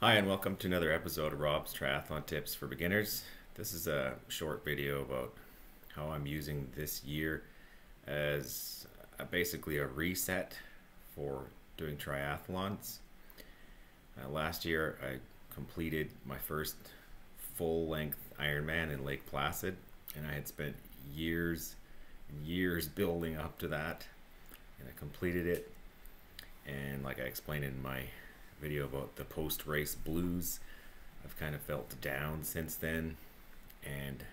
Hi, and welcome to another episode of Rob's Triathlon Tips for Beginners. This is a short video about how I'm using this year as a, basically a reset for doing triathlons. Uh, last year, I completed my first full length Ironman in Lake Placid, and I had spent years and years building up to that, and I completed it. And like I explained in my video about the post race blues. I've kind of felt down since then, and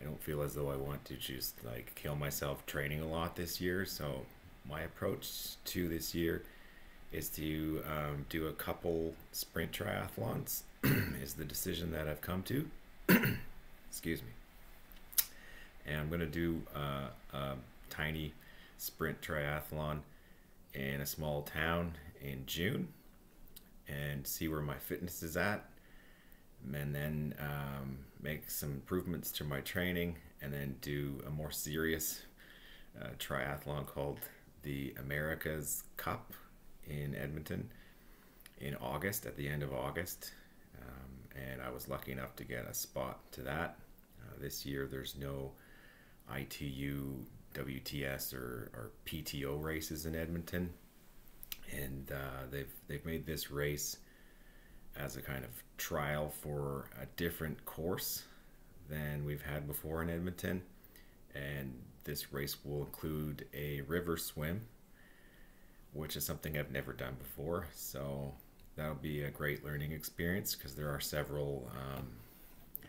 I don't feel as though I want to just like kill myself training a lot this year. So, my approach to this year is to um, do a couple sprint triathlons, is the decision that I've come to. Excuse me. And I'm going to do uh, a tiny sprint triathlon in a small town in June and see where my fitness is at and then um, make some improvements to my training and then do a more serious uh, triathlon called the America's Cup in Edmonton in August, at the end of August. Um, and I was lucky enough to get a spot to that. Uh, this year there's no ITU, WTS, or, or PTO races in Edmonton and uh, they've they've made this race as a kind of trial for a different course than we've had before in Edmonton, and this race will include a river swim, which is something I've never done before. So that'll be a great learning experience because there are several um,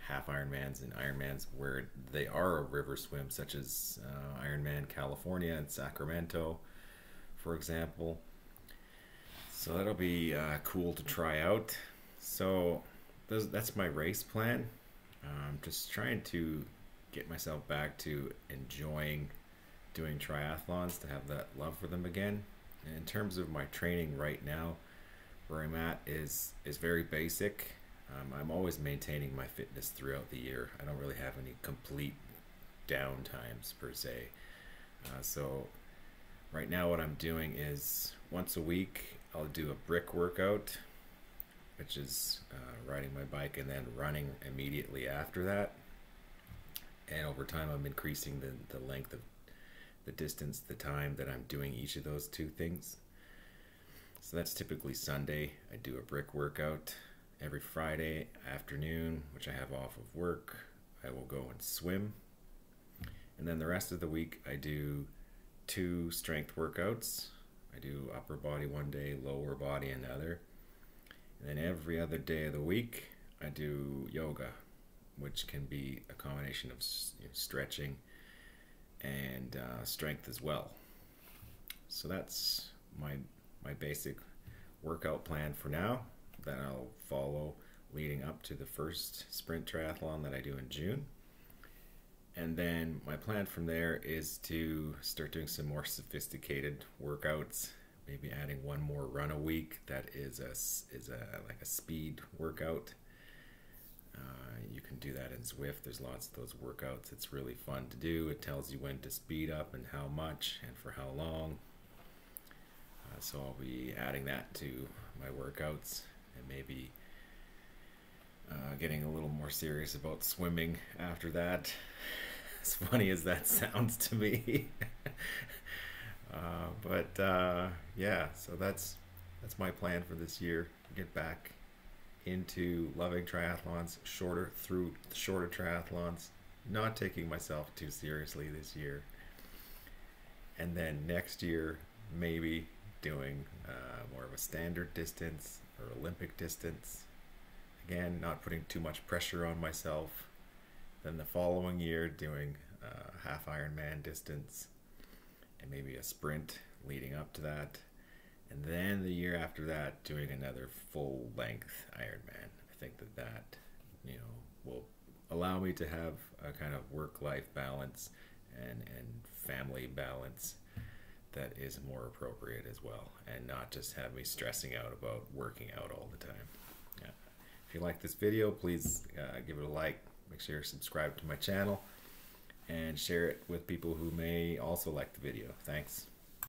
half Ironmans and Ironmans where they are a river swim, such as uh, Ironman California and Sacramento, for example. So that'll be uh, cool to try out. So that's my race plan. Um, just trying to get myself back to enjoying doing triathlons, to have that love for them again. In terms of my training right now, where I'm at is is very basic. Um, I'm always maintaining my fitness throughout the year. I don't really have any complete down times per se. Uh, so right now, what I'm doing is once a week I'll do a brick workout, which is uh, riding my bike and then running immediately after that. And over time, I'm increasing the, the length of the distance, the time that I'm doing each of those two things. So that's typically Sunday. I do a brick workout. Every Friday afternoon, which I have off of work, I will go and swim. And then the rest of the week, I do two strength workouts I do upper body one day, lower body another. And then every other day of the week, I do yoga, which can be a combination of you know, stretching and uh, strength as well. So that's my my basic workout plan for now that I'll follow leading up to the first sprint triathlon that I do in June. And then my plan from there is to start doing some more sophisticated workouts. Maybe adding one more run a week that is a is a like a speed workout. Uh, you can do that in Zwift. There's lots of those workouts. It's really fun to do. It tells you when to speed up and how much and for how long. Uh, so I'll be adding that to my workouts and maybe uh, getting a little more serious about swimming after that as funny as that sounds to me. uh, but uh, yeah, so that's that's my plan for this year. Get back into loving triathlons, shorter through shorter triathlons, not taking myself too seriously this year. And then next year, maybe doing uh, more of a standard distance or Olympic distance. Again, not putting too much pressure on myself then the following year, doing a half Ironman distance and maybe a sprint leading up to that. And then the year after that, doing another full length Ironman. I think that that, you know, will allow me to have a kind of work life balance and, and family balance that is more appropriate as well and not just have me stressing out about working out all the time. Yeah. If you like this video, please uh, give it a like, Make sure you subscribe to my channel and share it with people who may also like the video. Thanks.